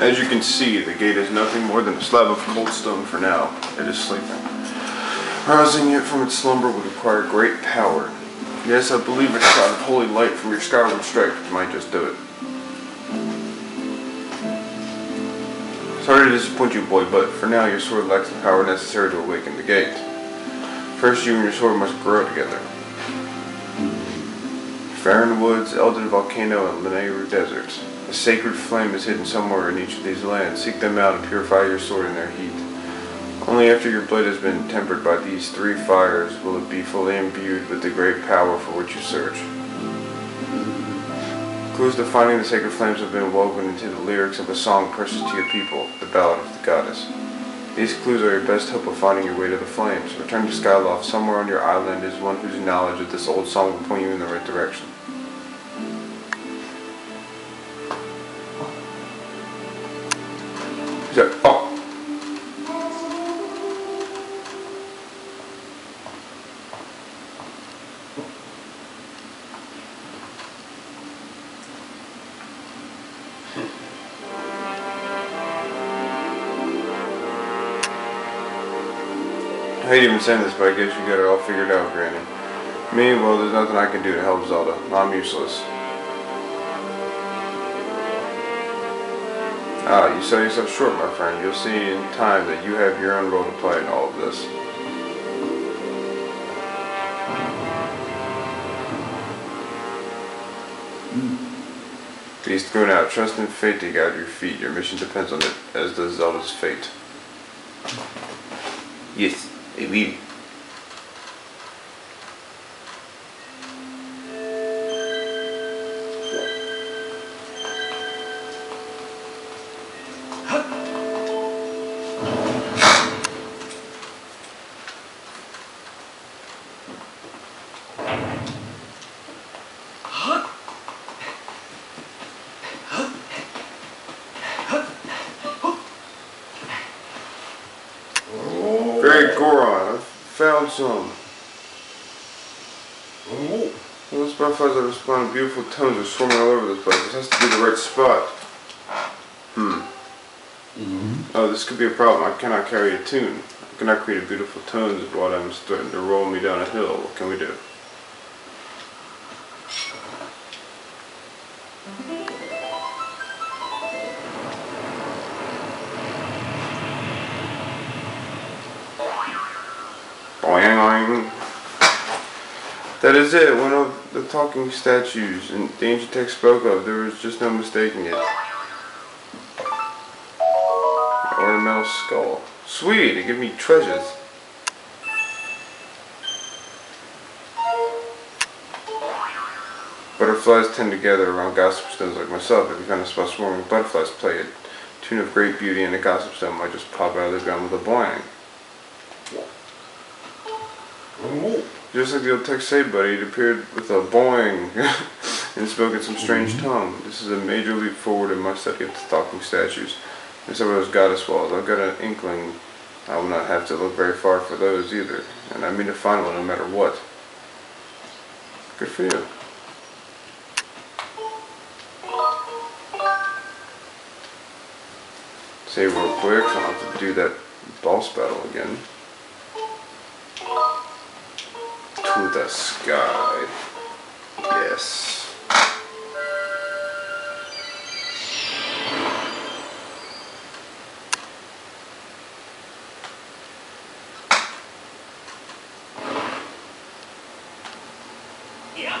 As you can see, the gate is nothing more than a slab of cold stone for now. It is sleeping. Rousing it from its slumber would require great power. Yes, I believe a shot of holy light from your skyward strike might just do it. Sorry to disappoint you, boy, but for now your sword lacks the power necessary to awaken the gate. First, you and your sword must grow together. Farron Woods, Eldin Volcano, and Lanayru Deserts. A sacred flame is hidden somewhere in each of these lands. Seek them out and purify your sword in their heat. Only after your blade has been tempered by these three fires will it be fully imbued with the great power for which you search. Clues to finding the sacred flames have been woven into the lyrics of a song precious to your people, the Ballad of the Goddess. These clues are your best hope of finding your way to the flames. Return to Skyloft somewhere on your island is one whose knowledge of this old song will point you in the right direction. Hate even saying this, but I guess you got it all figured out, Granny. Me, well, there's nothing I can do to help Zelda. I'm useless. Ah, you sell yourself short, my friend. You'll see in time that you have your own role to play in all of this. Beast going out. Trust in fate to guide your feet. Your mission depends on it, as does Zelda's fate. Yes, I will. Great Goron, I found some. Those butterflies that respond in beautiful tones are swarming all over this place. This has to be the right spot. Hmm. Oh, this could be a problem. I cannot carry a tune. I cannot create a beautiful tones of them is to roll me down a hill. What can we do? That is it, one of the talking statues and the ancient text spoke of. There was just no mistaking it. or Ornamental skull. Sweet, it give me treasures. Butterflies tend to gather around gossip stones like myself. If you find a spot swarming butterflies, play a tune of great beauty and a gossip stone might just pop out of the ground with a boing. Just like the old text say, buddy, it appeared with a boing and spoke in some strange mm-hmm. tongue. This is a major leap forward in my study of the talking statues. And some of those goddess walls. I've got an inkling I will not have to look very far for those either. And I mean to find one no matter what. Good for you. Save real quick, so I don't have to do that boss battle again. to the sky. Yes. Yeah.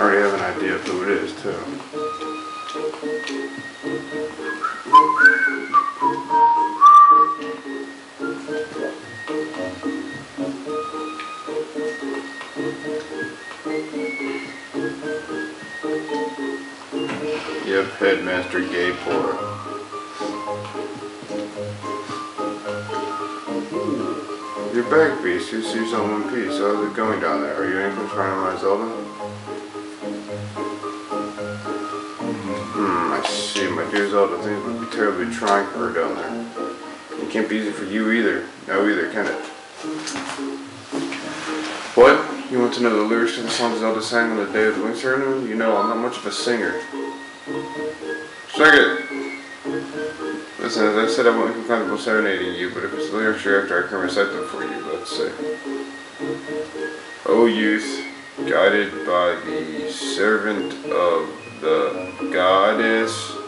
I already have an idea of who it is too. Yep, Headmaster Gaepora. You're back, Beast. You see some One Piece. How's it going down there? Are you anything trying to my Zelda? I see. My dear Zelda, things would be terribly trying for her down there. It can't be easy for you either. No, either, can it? What? You want to know the lyrics to the song Zelda sang on the day of the wing ceremony? You know, I'm not much of a singer. Sing it! Listen, as I said, I won't be comfortable serenading you, but if it's the lyrics you're after, I can recite them for you. Let's say. O oh, youth, guided by the servant of the goddess,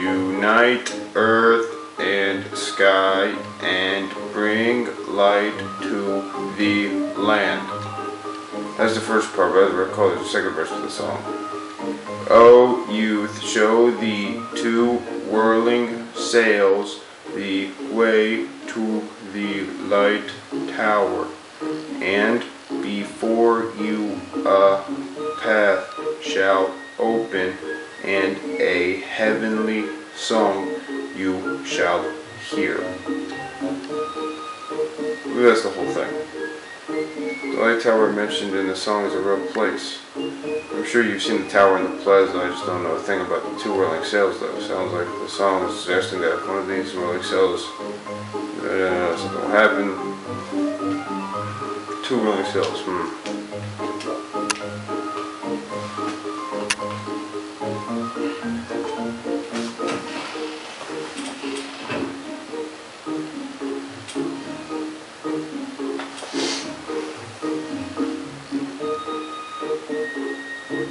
unite earth and sky and bring light to the land. That's the first part, but I recall, there's a second verse of the song. O youth, show the two whirling sails the way to the light tower, and before you mentioned in the song is a real place. I'm sure you've seen the tower in the plaza, I just don't know a thing about the two whirling sails though. Sounds like the song is suggesting that one of these whirling sails, uh, something will happen. Two whirling sails, hmm.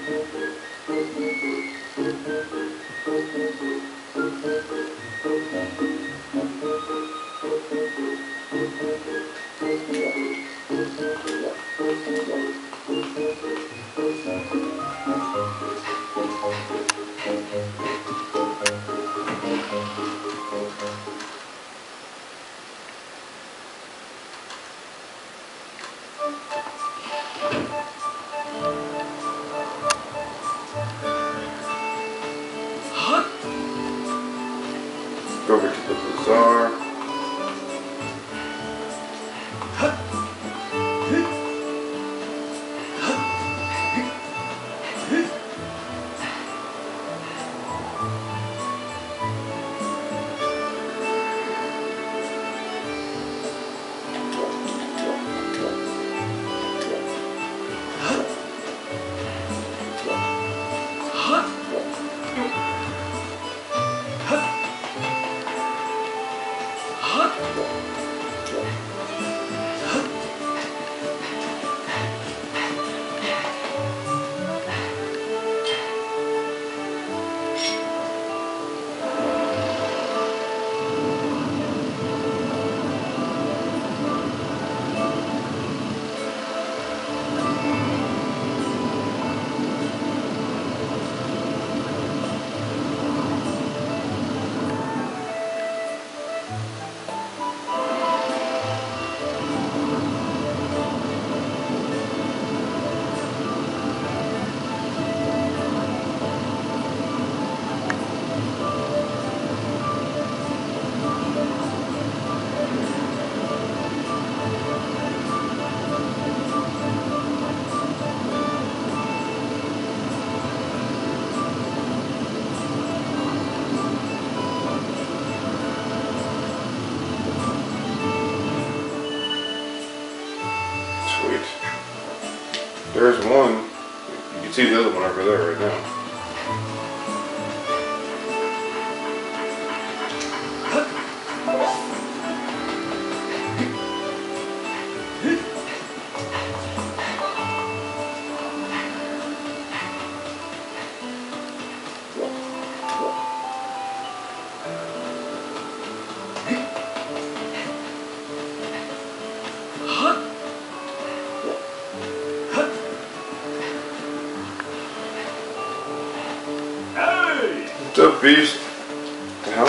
The bazaar. Thank you. You can see the other one over there right now. Beast? Hell?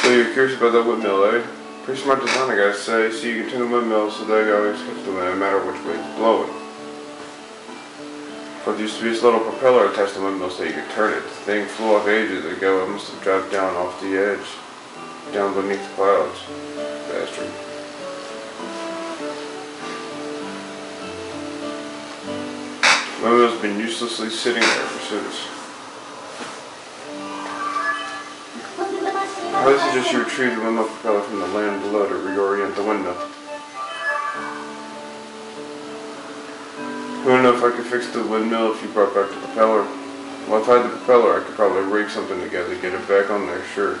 So you're curious about that windmill, eh? Pretty smart design, I gotta say. So you can turn the windmill so you always catch the wind, no matter which way it's blowing. But there used to be this little propeller attached to the windmill so you could turn it. The thing flew off ages ago. It must have dropped down off the edge, down beneath the clouds. Bastard. Windmill's been uselessly sitting there for since. Or this is just you retrieve the windmill propeller from the land below to reorient the windmill. I don't know if I could fix the windmill if you brought back the propeller. Well, if I had the propeller, I could probably rig something together, to get it back on there, sure.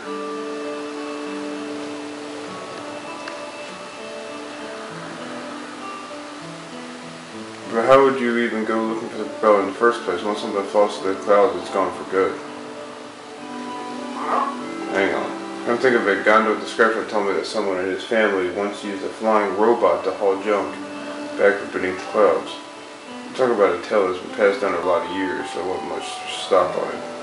But how would you even go looking for the propeller in the first place? Once something falls to the clouds, it's gone for good. Hang on. Come think of it, Gondo description told me that someone in his family once used a flying robot to haul junk back from beneath the clouds. Talk about a tale that's been passed down a lot of years, so I wasn't much stock on it.